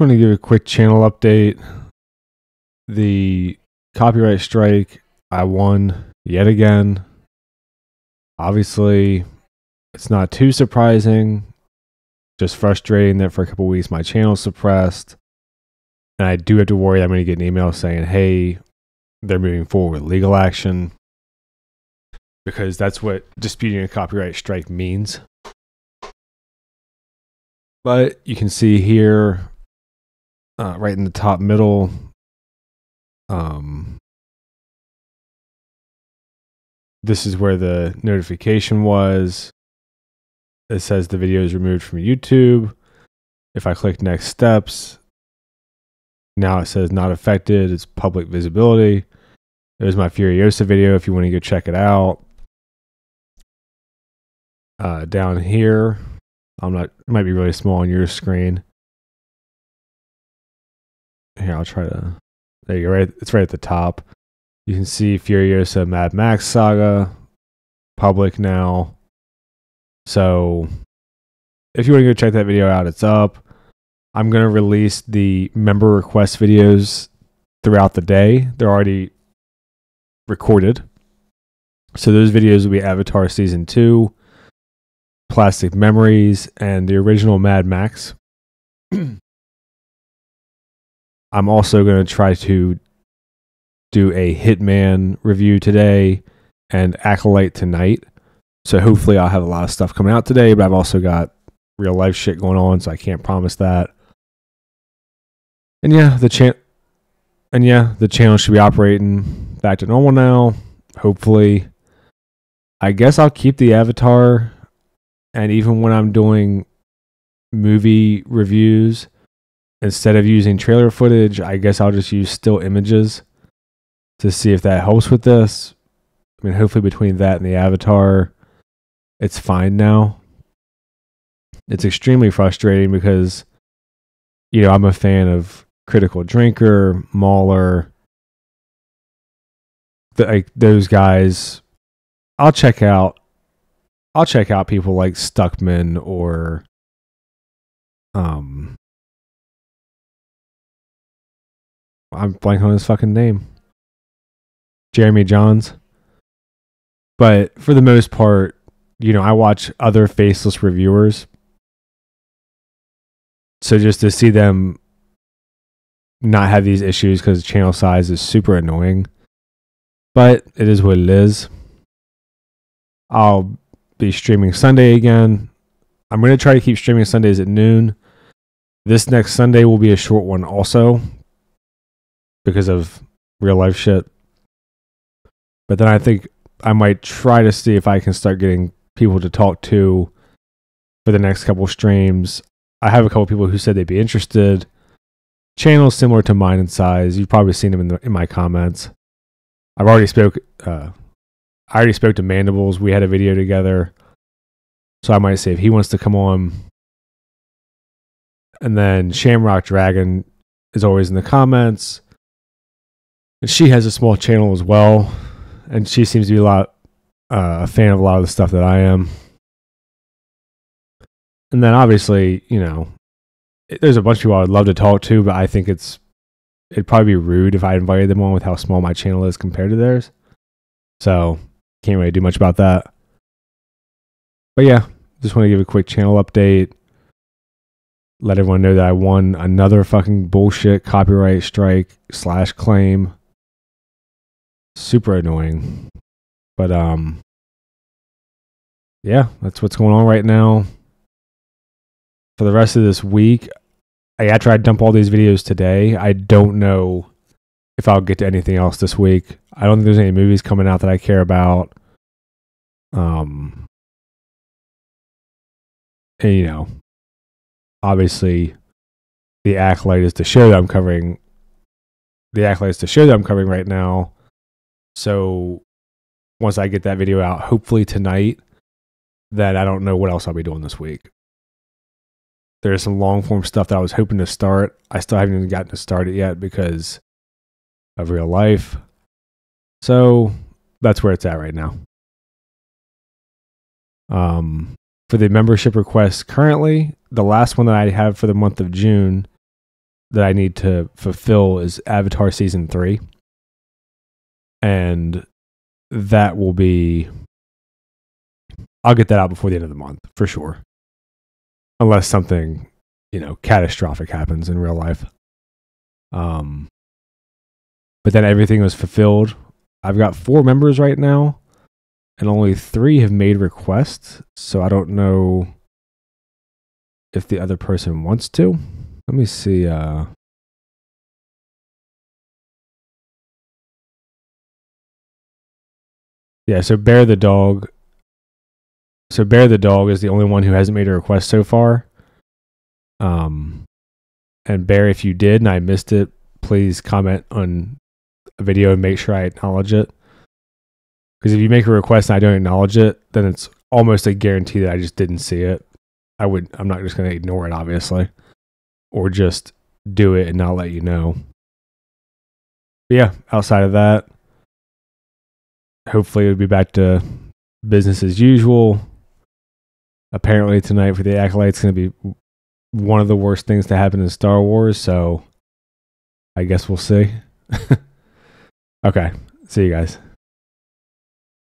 want to give a quick channel update. The copyright strike I won yet again. Obviously, it's not too surprising. Just frustrating that for a couple weeks my channel's suppressed. And I do have to worry I'm going to get an email saying, hey, they're moving forward with legal action. Because that's what disputing a copyright strike means. But you can see here, uh, right in the top middle, um, this is where the notification was. It says the video is removed from YouTube. If I click next steps, now it says not affected. It's public visibility. There's my Furiosa video if you want to go check it out. Uh, down here, I'm not, it might be really small on your screen. Here, I'll try to, there you go, right, it's right at the top. You can see Furiosa Mad Max Saga, public now. So, if you want to go check that video out, it's up. I'm going to release the member request videos throughout the day. They're already recorded. So, those videos will be Avatar Season 2, Plastic Memories, and the original Mad Max. I'm also going to try to do a Hitman review today and Acolyte tonight. So hopefully I'll have a lot of stuff coming out today, but I've also got real life shit going on, so I can't promise that. And yeah, the chan and yeah, the channel should be operating back to normal now. Hopefully. I guess I'll keep the avatar and even when I'm doing movie reviews, instead of using trailer footage, I guess I'll just use still images to see if that helps with this. I mean, hopefully, between that and the avatar, it's fine now. It's extremely frustrating because, you know, I'm a fan of Critical Drinker, Mauler, the, like those guys. I'll check out. I'll check out people like Stuckmann or, um, I'm blanking on his fucking name. Jeremy Jahns. But for the most part, you know, I watch other faceless reviewers. So just to see them not have these issues because channel size is super annoying. But it is what it is. I'll be streaming Sunday again. I'm going to try to keep streaming Sundays at noon. This next Sunday will be a short one also because of real life shit. But then I think I might try to see if I can start getting people to talk to for the next couple streams. I have a couple people who said they'd be interested. Channels similar to mine in size. You've probably seen them in, the, in my comments. I've already spoke. Uh, I already spoke to Mandibles. We had a video together, so I might say if he wants to come on. And then Shamrock Dragon is always in the comments, and she has a small channel as well and she seems to be a lot uh, a fan of a lot of the stuff that I am. And then obviously, you know, there's a bunch of people I would love to talk to, but I think it's it'd probably be rude if I invited them on with how small my channel is compared to theirs. So can't really do much about that. But yeah, just want to give a quick channel update. Let everyone know that I won another fucking bullshit copyright strike slash claim super annoying. But um yeah, that's what's going on right now. For the rest of this week, I after I dump all these videos today, I don't know if I'll get to anything else this week. I don't think there's any movies coming out that I care about. Um and you know, obviously the acolyte is the show that I'm covering. The acolyte is the show that I'm covering right now. So once I get that video out, hopefully tonight, then I don't know what else I'll be doing this week. There's some long form stuff that I was hoping to start. I still haven't even gotten to start it yet because of real life. So that's where it's at right now. Um, for the membership requests currently, the last one that I have for the month of June that I need to fulfill is Avatar season three, and that will be. I'll get that out before the end of the month for sure, unless something you know catastrophic happens in real life. Um, but then everything was fulfilled. I've got four members right now, and only three have made requests. So I don't know if the other person wants to. Let me see. Uh, yeah, so Bear the dog. So Bear the dog is the only one who hasn't made a request so far. Um, and Bear, if you did and I missed it, please comment on a video and make sure I acknowledge it. Because if you make a request and I don't acknowledge it, then it's almost a guarantee that I just didn't see it. I would. I'm not just going to ignore it, obviously, or just do it and not let you know. But yeah, outside of that, hopefully it'll be back to business as usual. Apparently tonight for the acolytes going to be one of the worst things to happen in Star Wars, so I guess we'll see. okay, see you guys.